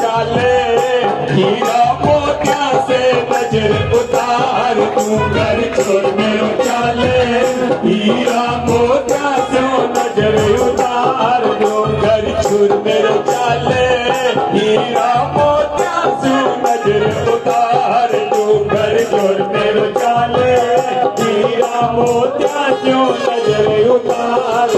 चाले हीरा नज़र उतार तू कर छोड़ मेरो चाले। हीरा मोतिया से नज़र उतार तू कर छोड़ मेरो चाले। हीरा मोतिया से नज़र उतार तू कर छोड़ मेरो चाले। हीरा मोतिया से नज़र उतार